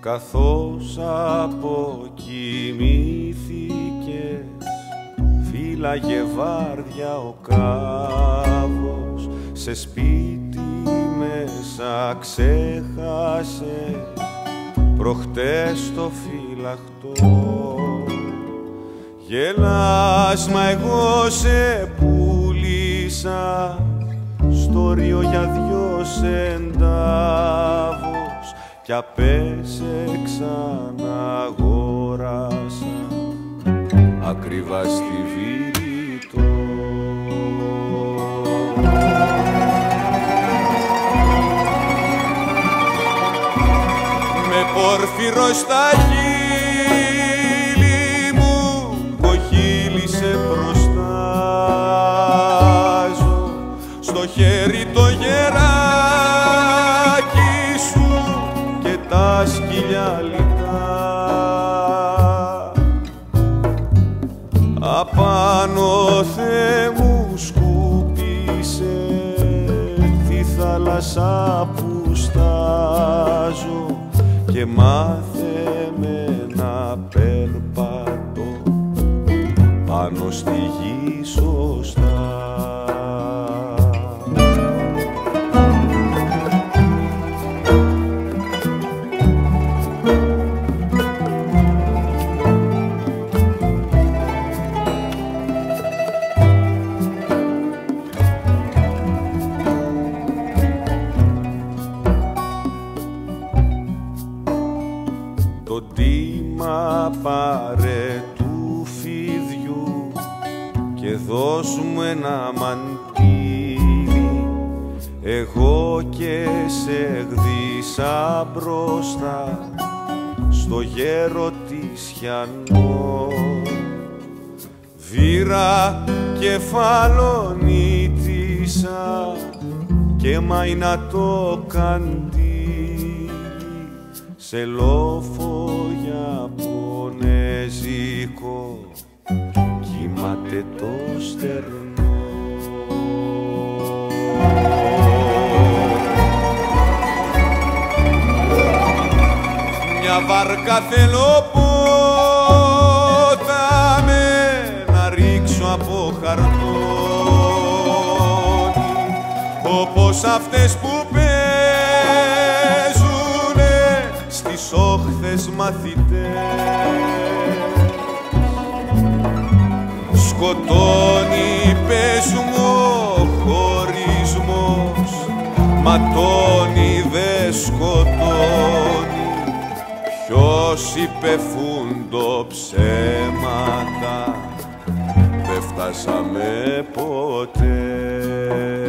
καθώς αποκοιμήθηκες φύλαγε βάρδια ο κάβος σε σπίτι μέσα ξέχασες προχτές το φύλακτο γελάς μα εγώ σε πουλήσα στο ρίο για δυο σεντάβο κι απέσε ξαναγόρασα ακριβά στη Βήρητο. Με πόρφυρο στα χείλη μου το χείλη σε προστάζω στο χέρι το γερά σκυλιά λιτά απάνω Θεέ μου σκούπισε τη θάλασσα που στάζω και μάθε με να περπατώ πάνω στη γη πάρε του φιδιού και δώσ' μου ένα μαντίλι. Εγώ και σε γδίσα μπροστά στο γέρο της χιανό βήρα κεφαλονίτησα και μαϊνα το καντήλι σε λόφο Ιαπωνέζικο κύμαται το στερνό. Μια βάρκα θέλω πόταμε να ρίξω από χαρτόνι όπως αυτές που όχθες μαθητές σκοτώνει πες μου ο χωρισμός. Ματώνει δε σκοτώνει. Ποιος είπε φούντο ψέματα. Δεν φτάσαμε ποτέ